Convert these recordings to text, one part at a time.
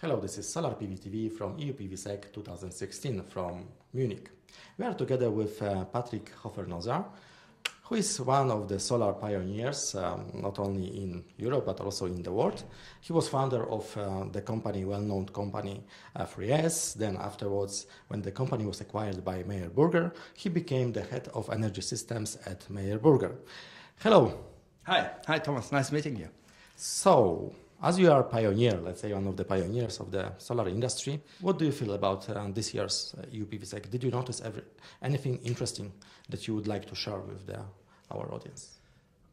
Hello, this is Solar PV TV from EUPVSEC 2016 from Munich. We are together with uh, Patrick Hofer-Noser, who is one of the solar pioneers, um, not only in Europe but also in the world. He was founder of uh, the company, well-known company uh, 3S. Then afterwards, when the company was acquired by Meyer Burger, he became the head of energy systems at Meyer Burger. Hello. Hi, hi Thomas. Nice meeting you. So, as you are a pioneer, let's say one of the pioneers of the solar industry, what do you feel about uh, this year's uh, EUPVSEC? Did you notice every, anything interesting that you would like to share with the, our audience?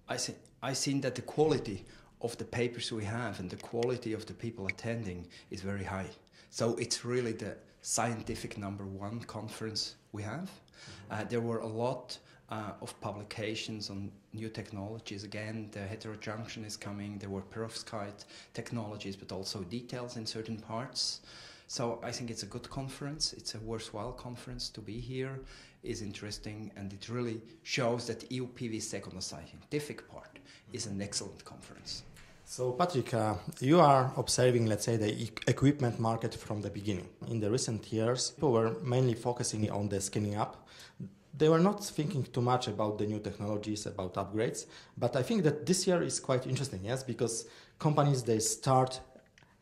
I see. I seen that the quality of the papers we have and the quality of the people attending is very high. So it's really the scientific number one conference we have. Mm-hmm. Uh, there were a lot uh, of publications on new technologies. Again, the heterojunction is coming. There were perovskite technologies, but also details in certain parts. So I think it's a good conference. It's a worthwhile conference to be here. is interesting, and it really shows that EUPVSEC on the scientific part is an excellent conference. So, Patrick, uh, you are observing, let's say, the e- equipment market from the beginning. In the recent years, people were mainly focusing on the scaling up they were not thinking too much about the new technologies, about upgrades. But I think that this year is quite interesting, yes, because companies they start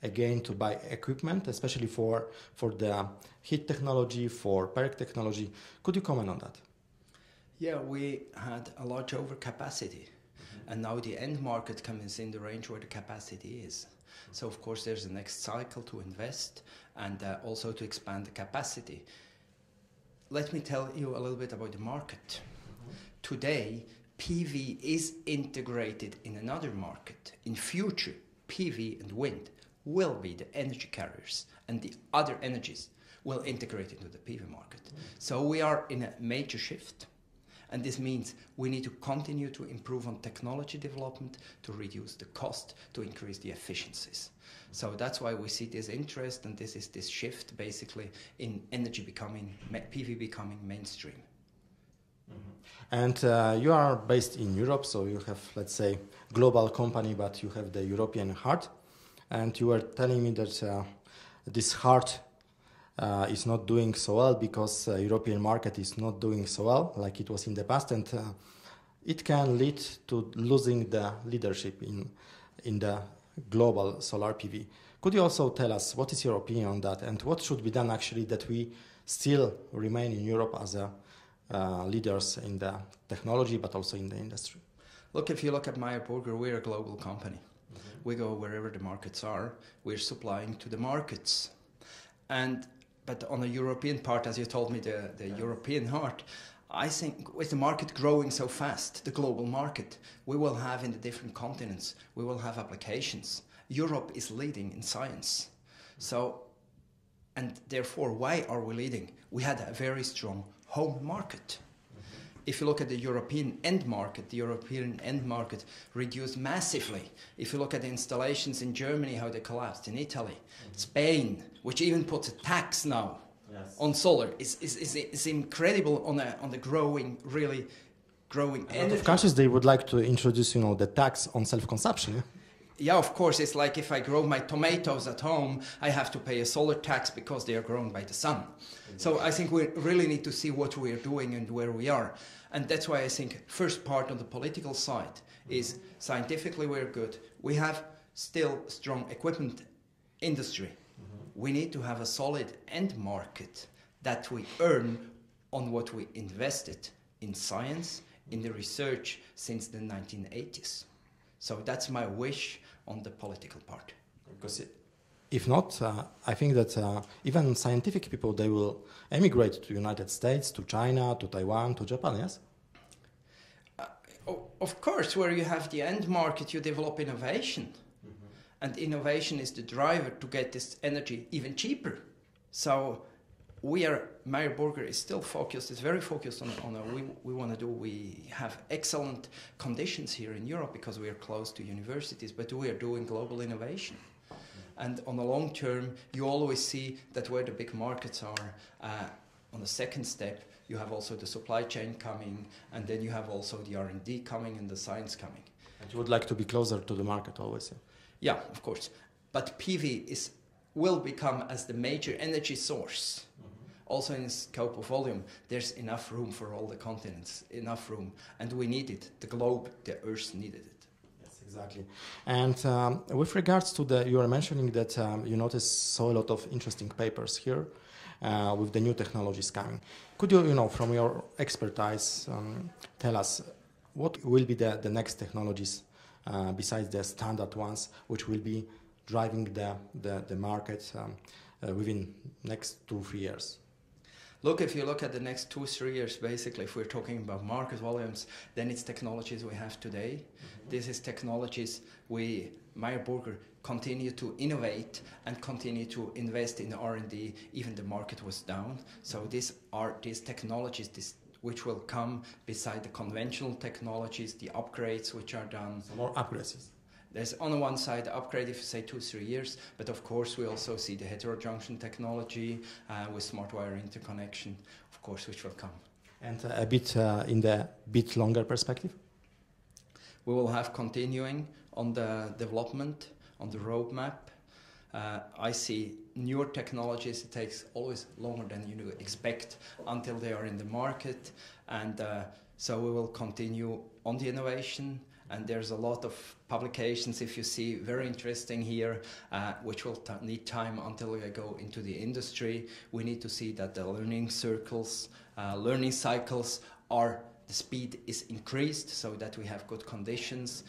again to buy equipment, especially for for the heat technology, for PERC technology. Could you comment on that? Yeah, we had a large overcapacity, mm-hmm. and now the end market comes in the range where the capacity is. So of course there's a next cycle to invest and uh, also to expand the capacity let me tell you a little bit about the market. Today, PV is integrated in another market. In future, PV and wind will be the energy carriers, and the other energies will integrate into the PV market. So we are in a major shift. And this means we need to continue to improve on technology development to reduce the cost, to increase the efficiencies. So that's why we see this interest, and this is this shift basically in energy becoming, PV becoming mainstream. Mm-hmm. And uh, you are based in Europe, so you have, let's say, global company, but you have the European heart. And you were telling me that uh, this heart uh, is not doing so well because uh, European market is not doing so well like it was in the past, and uh, it can lead to losing the leadership in in the global solar PV. Could you also tell us what is your opinion on that, and what should be done actually that we still remain in Europe as a uh, leaders in the technology, but also in the industry? Look, if you look at Meyer Burger, we're a global company. Mm-hmm. We go wherever the markets are. We're supplying to the markets. And but on the European part, as you told me, the, the. European heart, I think with the market growing so fast, the global market, we will have in the different continents, we will have applications. Europe is leading in science. Mm. So, and therefore, why are we leading? We had a very strong home market if you look at the European end market, the European end market reduced massively. If you look at the installations in Germany, how they collapsed, in Italy, mm-hmm. Spain, which even puts a tax now yes. on solar, is, is, is, is incredible on, a, on the growing, really growing a lot of countries, they would like to introduce, you know, the tax on self-consumption yeah, of course, it's like if I grow my tomatoes at home, I have to pay a solar tax because they are grown by the sun. So I think we really need to see what we are doing and where we are. And that's why I think first part on the political side is scientifically we're good. We have still strong equipment industry. Mm-hmm. We need to have a solid end market that we earn on what we invested in science, in the research since the 1980s. So that's my wish on the political part. Because it, if not, uh, I think that uh, even scientific people they will emigrate to United States, to China, to Taiwan, to Japan. Yes. Uh, of course, where you have the end market, you develop innovation, mm-hmm. and innovation is the driver to get this energy even cheaper. So we are Meyer Burger is still focused. It's very focused on on a, we we want to do. We have excellent conditions here in Europe because we are close to universities, but we are doing global innovation. And on the long term, you always see that where the big markets are. Uh, on the second step, you have also the supply chain coming, and then you have also the R and D coming and the science coming. And you would like to be closer to the market always. Yeah, yeah of course. But PV is will become as the major energy source also in scope of volume, there's enough room for all the continents, enough room, and we need it. The globe, the Earth needed it. Yes, exactly. And um, with regards to the, you were mentioning that um, you noticed so a lot of interesting papers here uh, with the new technologies coming. Could you, you know, from your expertise, um, tell us what will be the, the next technologies uh, besides the standard ones, which will be driving the, the, the market um, uh, within next two, three years? Look, if you look at the next two, three years, basically, if we're talking about market volumes, then it's technologies we have today. Mm-hmm. This is technologies we, Meyer Burger, continue to innovate and continue to invest in R&D, even the market was down. So these are these technologies, this, which will come beside the conventional technologies, the upgrades which are done. So more upgrades there's on the one side the upgrade if you say two three years but of course we also see the heterojunction technology uh, with smart wire interconnection of course which will come. And uh, a bit uh, in the bit longer perspective? We will have continuing on the development on the roadmap. Uh, I see newer technologies. It takes always longer than you expect until they are in the market, and uh, so we will continue on the innovation and there's a lot of publications if you see very interesting here uh, which will t- need time until we go into the industry we need to see that the learning circles uh, learning cycles are the speed is increased so that we have good conditions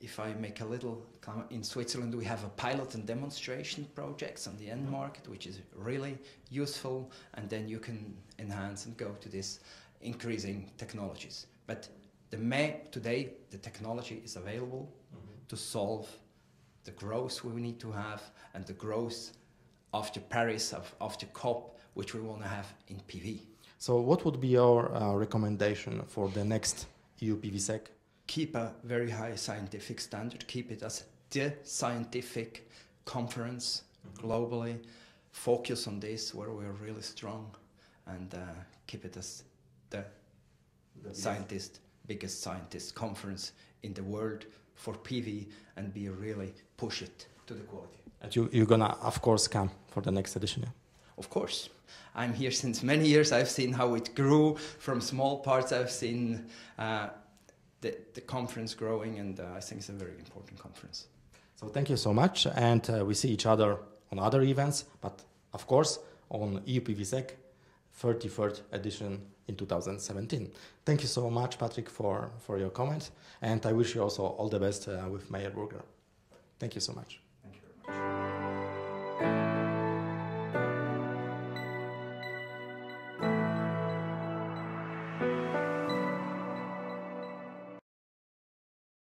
if I make a little in Switzerland, we have a pilot and demonstration projects on the end mm-hmm. market, which is really useful, and then you can enhance and go to these increasing technologies. But the map today, the technology is available mm-hmm. to solve the growth we need to have and the growth after Paris, of, after COP, which we want to have in PV. So, what would be your uh, recommendation for the next EU PVSEC? Keep a very high scientific standard, keep it as the scientific conference mm-hmm. globally, focus on this where we're really strong, and uh, keep it as the, the scientist biggest scientist conference in the world for PV and be really push it to the quality. And you, you're gonna, of course, come for the next edition. Yeah? Of course. I'm here since many years. I've seen how it grew from small parts. I've seen uh, the, the conference growing, and uh, I think it's a very important conference. So thank you so much, and uh, we see each other on other events, but of course on EUPVSEC 33rd edition in 2017. Thank you so much, Patrick, for, for your comment. And I wish you also all the best uh, with Meyer Burger. Thank you so much. Thank you very much.